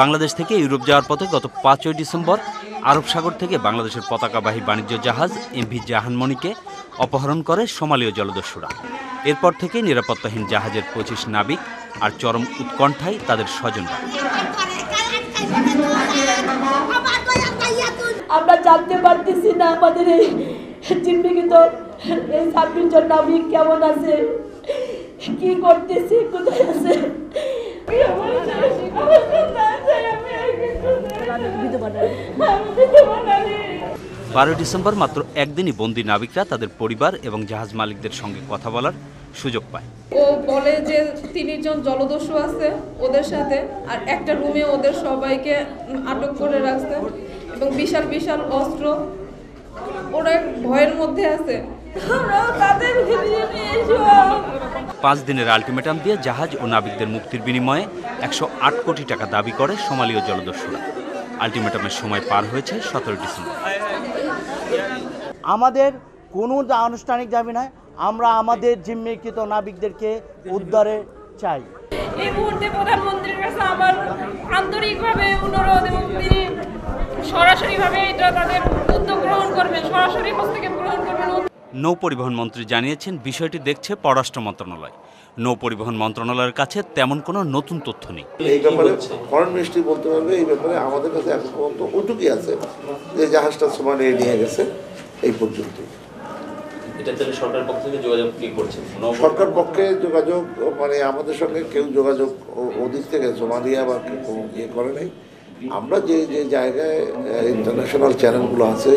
বাংলাদেশ থেকে ইউরোপ যাওয়ার পথে গত পাঁচই ডিসেম্বর আরব সাগর থেকে বাংলাদেশের পতাকাবাহী বাণিজ্য জাহাজ এমভি জাহানমণিকে অপহরণ করে সোমালীয় জলদস্যুরা। এরপর থেকে নিরাপত্তাহীন জাহাজের পঁচিশ নাবিক আর চরম উৎকণ্ঠায় তাদের স্বজনরা। আমরা জানতে পারতেছি না আমাদের এই জীবিত এই ছাব্বিশ জন নাবিক কেমন আছে, কি করতেছি, কোথায় আছে আমার সন্তান চাই, আমি আর কিছু চাই না। আমি বিধবা নারী। বারোই ডিসেম্বর মাত্র একদিনই বন্দি নাবিকরা তাদের পরিবার এবং জাহাজ মালিকদের সঙ্গে কথা বলার সুযোগ পায়। ও বলে যে তিনজন জলদস্যু আছে ওদের সাথে আর একটা রুমে ওদের সবাইকে আটক করে রাখছে এবং বিশাল বিশাল অস্ত্র ওরা ভয়ের মধ্যে আছে। পাঁচ দিনের আলটিমেটাম দিয়ে জাহাজ ও নাবিকদের মুক্তির বিনিময়ে একশো আট কোটি টাকা দাবি করে সোমালীয় জলদস্যুরা। আলটিমেটামের সময় পার হয়েছে সতেরো ডিসেম্বর। আমাদের কোনো আনুষ্ঠানিক দাবি নয় আমরা আমাদের জিম্মিকৃত নাবিকদেরকে উদ্ধারে চাই। এই মুহূর্তে প্রধানমন্ত্রীর কাছে আমার আন্তরিকভাবে অনুরোধ এবং তিনি সরাসরিভাবে এটা তাদের উদ্যোগ গ্রহণ করবেন সরাসরি হস্তক্ষেপ গ্রহণ করবেন। নৌ পরিবহন মন্ত্রী জানিয়েছেন বিষয়টি দেখছে পররাষ্ট্র মন্ত্রণালয়। নৌ পরিবহন মন্ত্রণালয়ের কাছে তেমন কোনো নতুন তথ্য নেই। এই ব্যাপারে ফরেন মিনিস্ট্রি বলতে পারবে এই ব্যাপারে আমাদের কাছে এখন পর্যন্ত ওটুকুই আছে যে জাহাজটা সোমালিয়া নিয়ে গেছে এই পর্যন্ত। সরকার পক্ষে যোগাযোগ মানে আমাদের সঙ্গে কেউ যোগাযোগ ও- ওদিক থেকে সোমালিয়া বা কেউ ইয়ে করে নাই। আমরা যে যে জায়গায় ইন্টারন্যাশনাল চ্যানেলগুলো আছে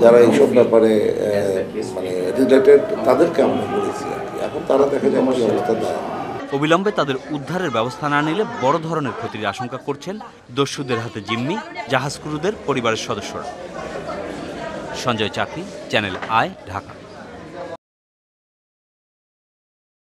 যারা এইসব ব্যাপারে মানে রিলেটেড তাদেরকে আমরা বলেছি তারা দেখা যায় কি অবস্থা অবিলম্বে তাদের উদ্ধারের ব্যবস্থা না নিলে বড় ধরনের ক্ষতির আশঙ্কা করছেন দস্যুদের হাতে জিম্মি জাহাজ ক্রুদের পরিবারের সদস্যরা। সঞ্জয় চাকরি, চ্যানেল আয় ঢাকা।